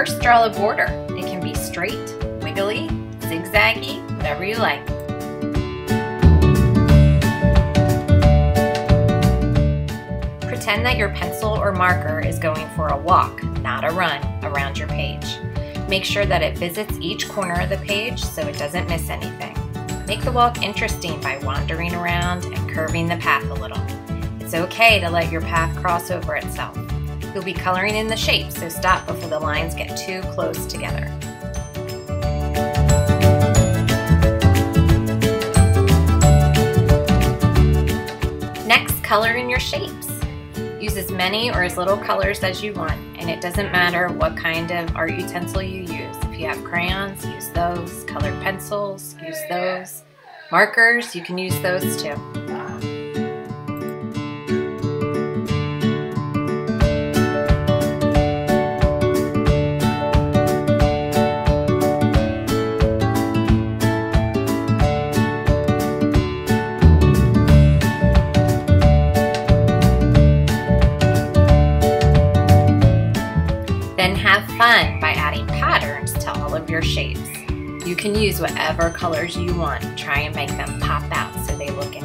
First, draw a border. It can be straight, wiggly, zigzaggy, whatever you like. Pretend that your pencil or marker is going for a walk, not a run, around your page. Make sure that it visits each corner of the page so it doesn't miss anything. Make the walk interesting by wandering around and curving the path a little. It's okay to let your path cross over itself. You'll be coloring in the shapes, so stop before the lines get too close together. Next, color in your shapes. Use as many or as little colors as you want, and it doesn't matter what kind of art utensil you use. If you have crayons, use those. Colored pencils, use those. Markers, you can use those too. Fun by adding patterns to all of your shapes. You can use whatever colors you want. Try and make them pop out so they look.